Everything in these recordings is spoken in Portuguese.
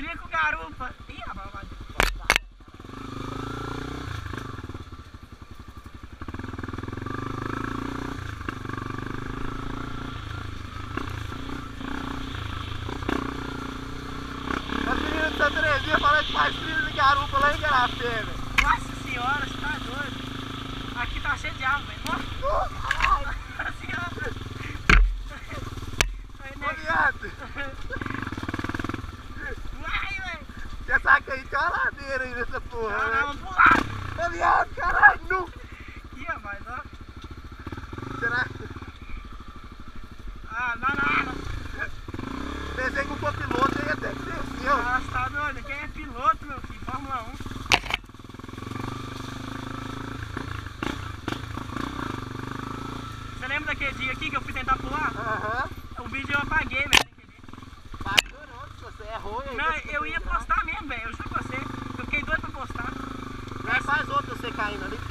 trilha com garupa. Ih, rapaz, vai. Santa Terezinha falando que faz trilha de garupa lá em Garapé, velho. Nossa senhora, você tá doido. Aqui tá cheio de água, velho. Nossa Nossa, senhora. Ô, viado. Vai, velho. Que aí tem uma ladeira aí nessa porra, Não, não, né? vamos pular. Ô, viado, caralho, não. Ih, rapaz, ó. Será? Ah, não, não, não. Pensei que o copiloto ia ter que descer, ó. Nossa, tá doido. Quem é piloto, meu filho? Fórmula 1. Você lembra daquele dia aqui que eu fui tentar pular? Aham. O vídeo eu apaguei, velho. Pagou não, você errou. Não, eu ia lembrar. postar mesmo, velho. Eu juro pra você. Eu fiquei doido pra postar. Vai, faz outro você caindo ali.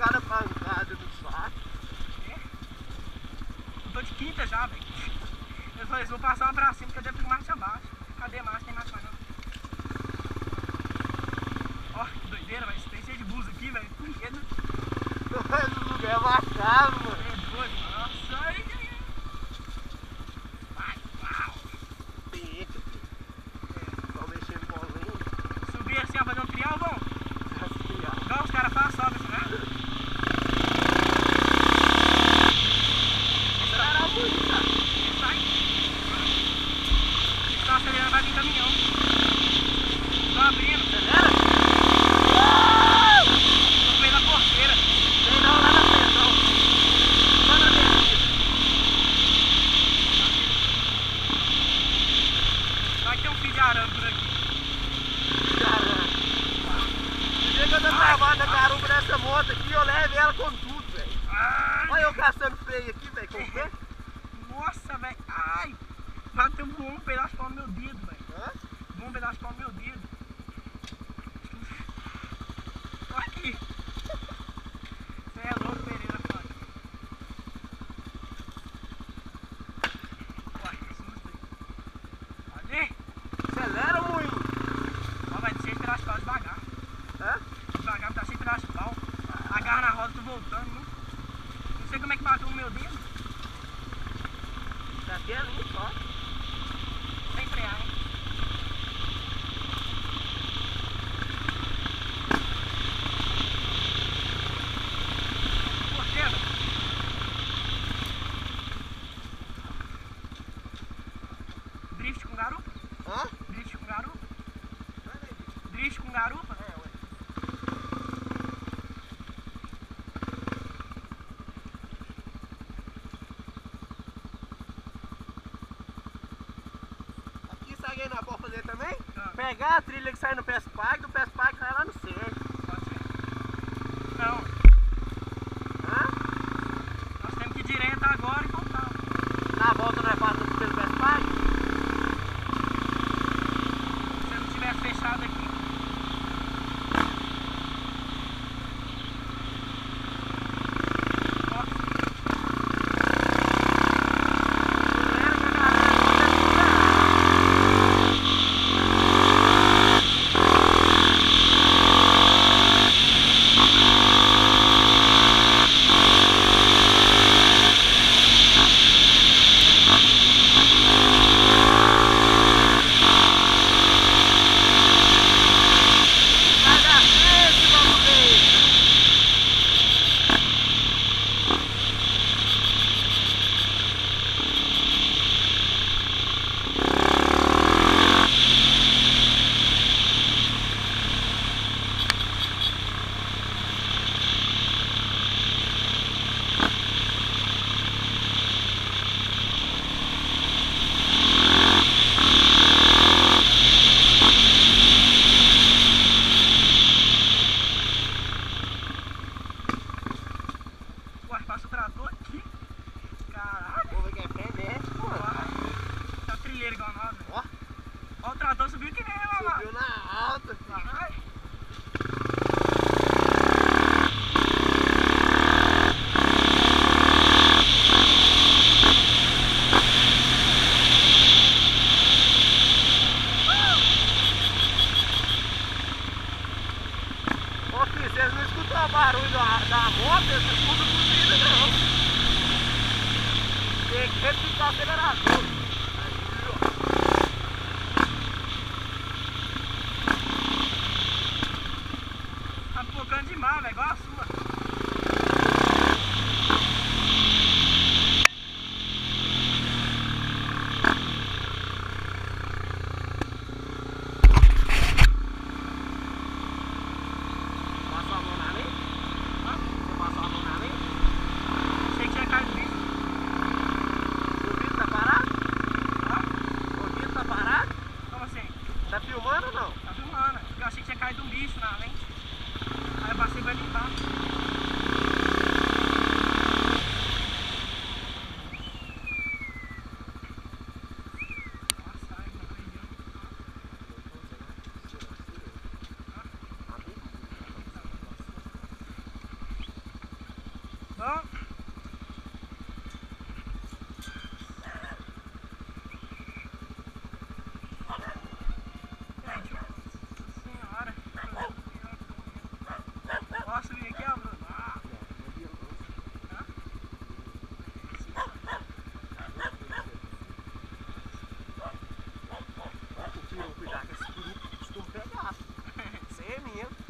Cada pancada no saco. Eu tô de quinta já, velho. Eu falei, vou passar uma pra cima, porque eu devo ir marcha abaixo. Cadê marcha? Tem marcha mais não. Ó, que doideira, velho. Tem cheio de bus aqui, velho. Com medo. Esse lugar é macabro, mano. É doido, mano. Nossa, ai. Vai, uau. Tem eco aqui. Tô mexendo bolinho. Subir assim, ó, fazer largar a trilha que sai no PS da, da moto, é tudo não não. Né? Tem que ficar acelerado. aquilo, cuidado com esse perigo, costumo pegar. Isso é meu.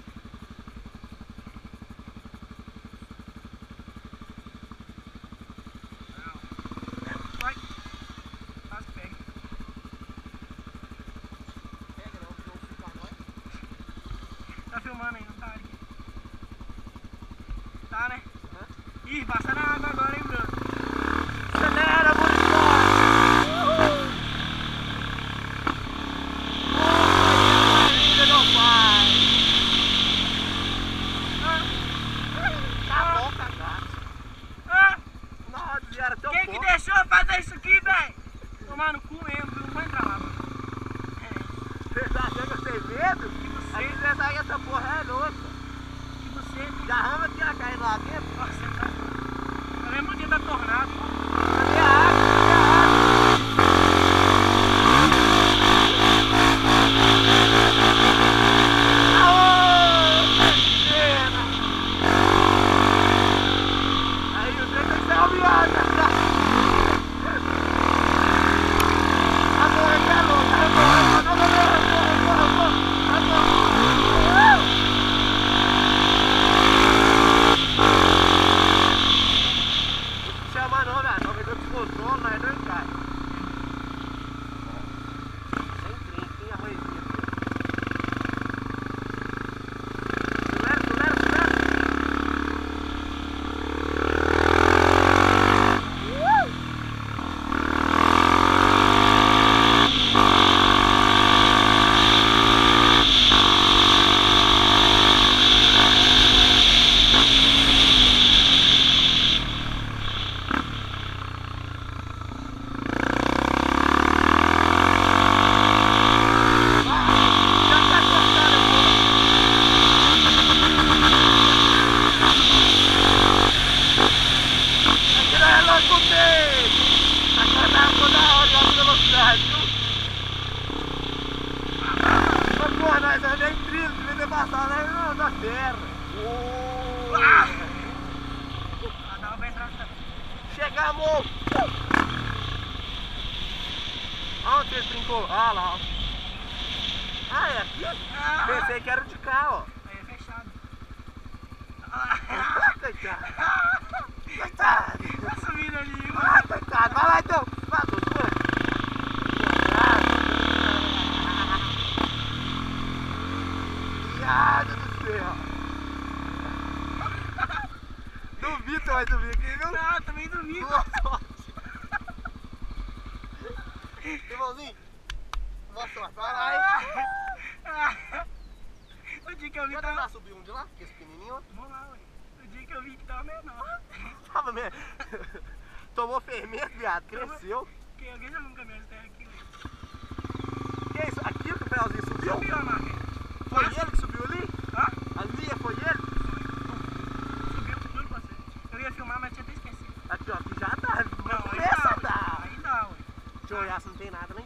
não. Tava mesmo. Tomou fermento, viado, cresceu. Alguém aqui, né? Que é isso? Aquilo que o Pelzinho subiu? Subiu. Foi Mas... ele que subiu ali? Hã? Ali é, foi ele? Subiu, juro pra você. Eu ia filmar, mas tinha até esquecido. Aqui, ó, aqui já tá. Não, começa a dar. Aí dá, ué. Deixa eu olhar se não tem nada, né?